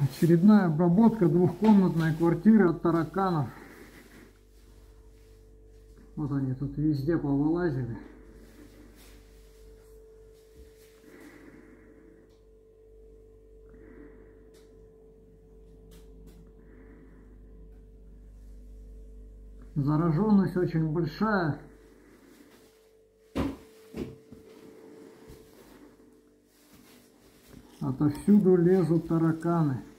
Очередная обработка двухкомнатной квартиры от тараканов. Вот они тут везде повылазили. Зараженность очень большая. Отовсюду лезут тараканы.